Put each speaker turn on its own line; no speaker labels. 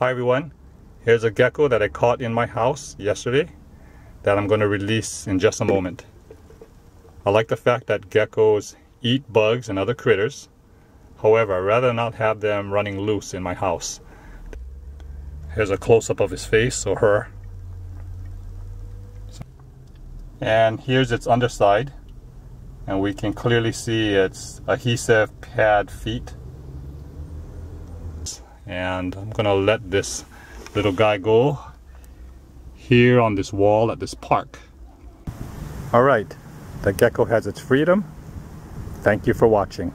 Hi everyone, here's a gecko that I caught in my house yesterday that I'm going to release in just a moment. I like the fact that geckos eat bugs and other critters. However, I'd rather not have them running loose in my house. Here's a close-up of his face or her. And here's its underside. And we can clearly see its adhesive pad feet and I'm gonna let this little guy go here on this wall at this park. All right, the gecko has its freedom. Thank you for watching.